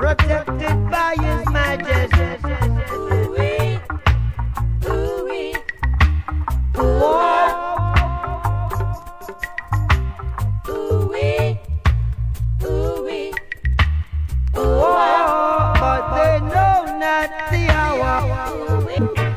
protected by His Majesty. Ooh-wee, ooh-wee, ooh-wee, ooh-wee, ooh-wee, ooh-wee, they know not the hour.